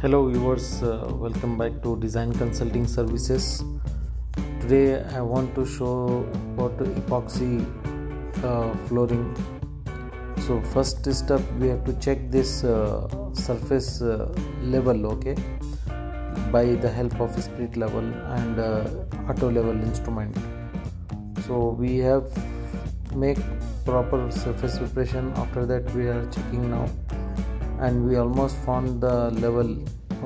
Hello viewers, uh, welcome back to Design Consulting Services. Today I want to show what epoxy uh, flooring. So first step we have to check this uh, surface uh, level, okay, by the help of spirit level and uh, auto level instrument. So we have make proper surface preparation. After that we are checking now and we almost found the level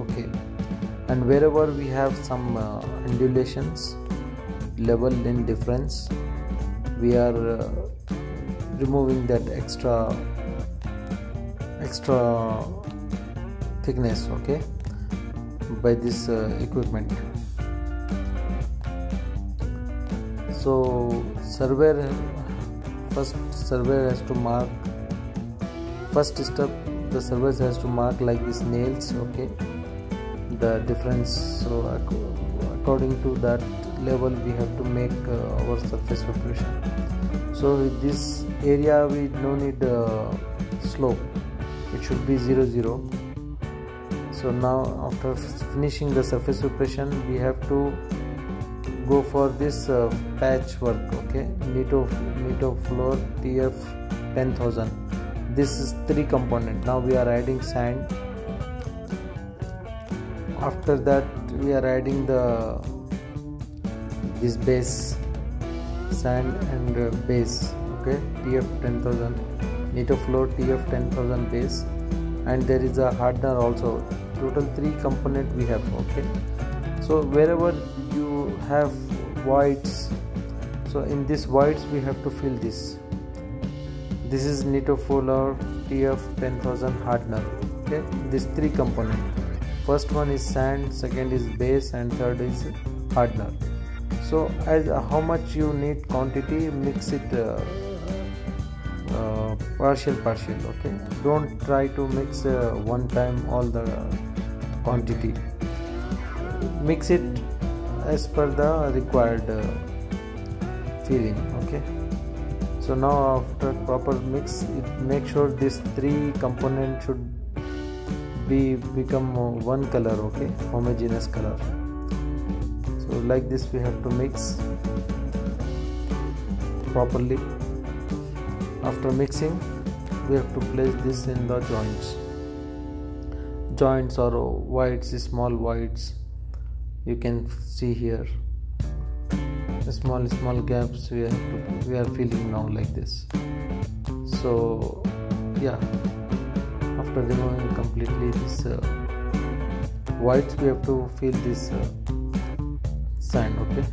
okay. And wherever we have some uh, undulations level in difference we are uh, removing that extra extra thickness okay by this uh, equipment. So surveyor first surveyor has to mark first step the surveyor has to mark like these nails okay? The difference so according to that level we have to make uh, our surface preparation. So with this area we no need uh, slope. It should be 0 0 so now after finishing the surface preparation we have to go for this uh, patch work okay Nito Nito floor TF 10000 this is three component. Now we are adding sand. After that we are adding the this base sand and uh, base okay? Tf 10000 nito floor tf 10000 base. And there is a hardener also. Total three component we have okay? So wherever you have voids so in this voids we have to fill this this is Nito Fuller TF 10000 hardener. Okay? This three component. First one is sand second is base and third is hardener. So as uh, how much you need quantity mix it uh, uh, partial partial okay? Don't try to mix uh, one time all the quantity. Mix it as per the required uh, feeling okay so now after proper mix it make sure these three component should be become one color okay? Homogeneous color. So like this we have to mix properly. After mixing we have to place this in the joints. Joints or voids small voids you can see here small small gaps we are we are filling now like this. So yeah. After removing completely this uh, whites we have to fill this uh, sand okay?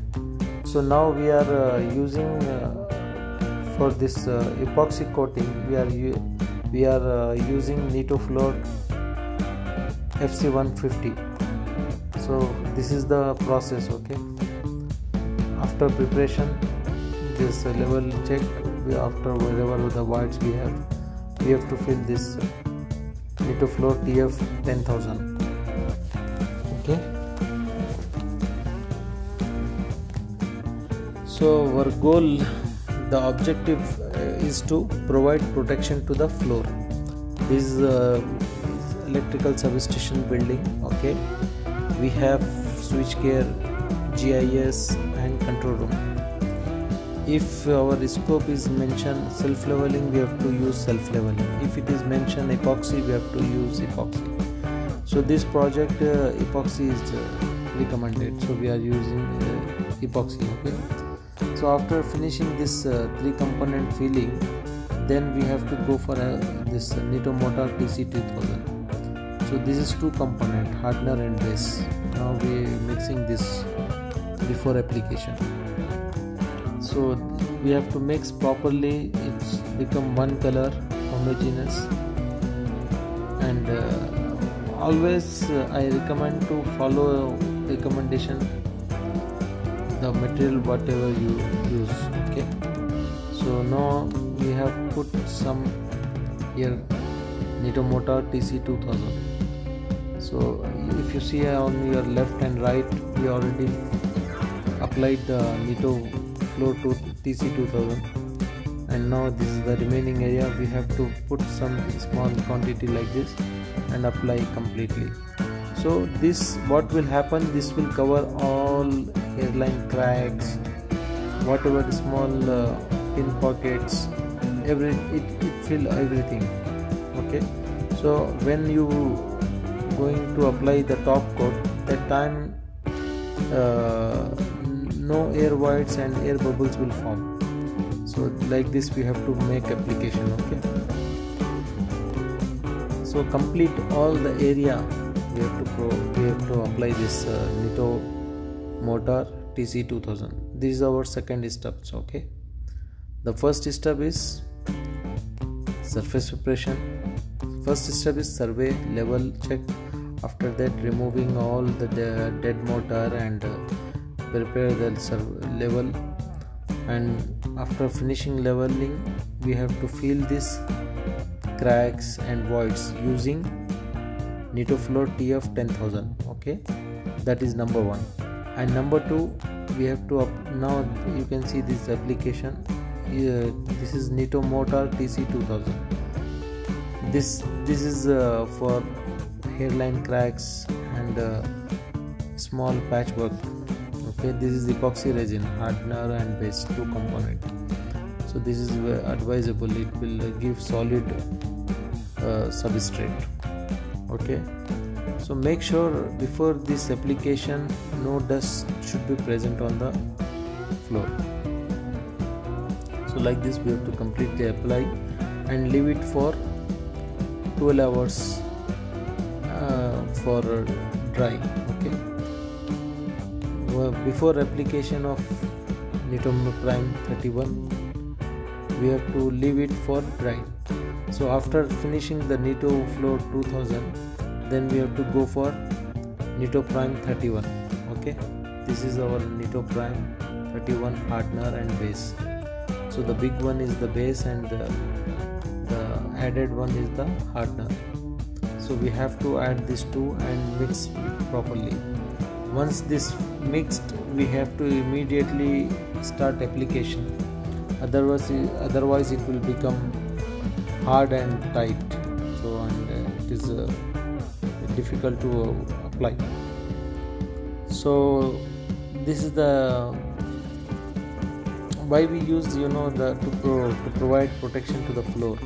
So now we are uh, using uh, for this uh, epoxy coating we are we are uh, using Nitoflor FC150 so this is the process okay after preparation this level check we after wherever the whites we have. We have to fill this Nitofloor TF 10000 okay? So our goal the objective is to provide protection to the floor. This is uh, electrical substation building okay? We have switchgear GIS and control room. If our scope is mentioned self leveling, we have to use self leveling. If it is mentioned epoxy, we have to use epoxy. So this project uh, epoxy is uh, recommended. So we are using uh, epoxy. Okay. So after finishing this uh, three component filling, then we have to go for uh, this Nitomortar TC2000 so this is two component hardener and base now we are mixing this before application. So we have to mix properly. It's become one color homogeneous. And uh, always uh, i recommend to follow recommendation. The material whatever you use okay? So now we have put some here Nitomortar TC2000 so if you see on your left and right we already applied the Nito Flow to TC2000 and now this is the remaining area. We have to put some small quantity like this and apply completely. So this what will happen? This will cover all hairline cracks whatever small uh, pin pockets every it, it fill everything. Okay? So when you going to apply the top coat that time uh, no air voids and air bubbles will form. So like this we have to make application okay? So complete all the area. We have to pro we have to apply this uh, Nitto motor TC2000 this is our second steps okay? The first step is surface preparation. First step is survey level check. After that removing all the de- dead motor and uh, prepare the level. And after finishing leveling we have to fill this cracks and voids using Nitofloor TF 10000 okay? That is number one. And number two we have to up- now you can see this application. Uh, this is Nitomortar TC 2000 this this is uh, for hairline cracks and uh, small patchwork okay this is epoxy resin hardener and base two component. So this is advisable it will give solid uh, substrate. Okay? So make sure before this application no dust should be present on the floor. So like this we have to completely apply and leave it for 12 hours uh, for dry. Okay before application of Nitom Prime 31 we have to leave it for dry. So after finishing the Nitto flow 2000 then we have to go for Nitoprime 31 okay? This is our Nitoprime 31 hardener and base. So the big one is the base and the, the added one is the hardener. So we have to add these two and mix properly once this mixed we have to immediately start application. Otherwise otherwise it will become hard and tight. So and uh, it is uh, difficult to uh, apply. So this is the why we use you know the to, pro, to provide protection to the floor.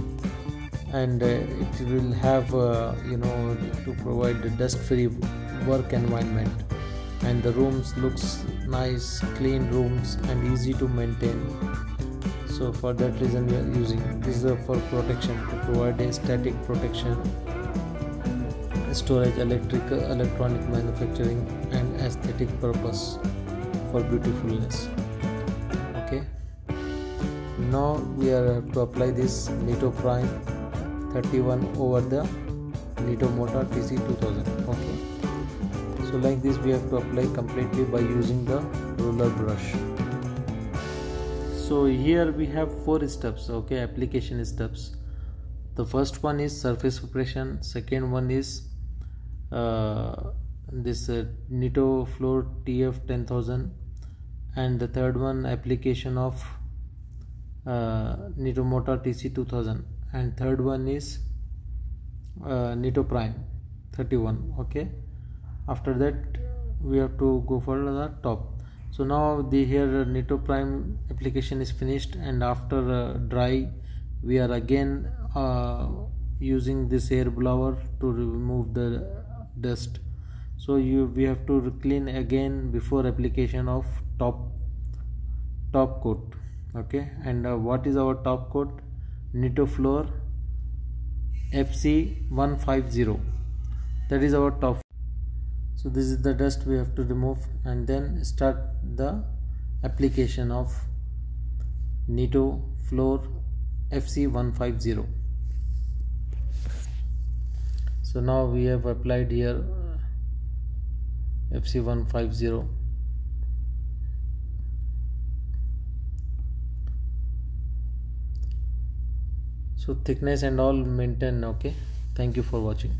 And uh, it will have uh, you know to provide a dust free work environment and the rooms looks nice clean rooms and easy to maintain. So for that reason we are using this is for protection to provide a static protection storage electric electronic manufacturing and aesthetic purpose for beautifulness. Okay. Now we are to apply this Nitoprime 31 over the Nitomortar TC 2000 okay so like this we have to apply completely by using the roller brush. So here we have four steps okay application steps. The first one is surface preparation. Second one is uh, this uh, Nitto Floor TF 10000 and the third one application of uh, Nitomortar TC 2000 and third one is uh, Nitoprime 31 okay after that we have to go for the top. So now the here Nitoprime application is finished and after uh, dry we are again uh, using this air blower to remove the dust. So you we have to clean again before application of top top coat okay? And uh, what is our top coat? Nitoflor FC 150 that is our top so this is the dust we have to remove and then start the application of Nitto Floor FC 150 so now we have applied here uh, FC 150 so thickness and all maintain okay? Thank you for watching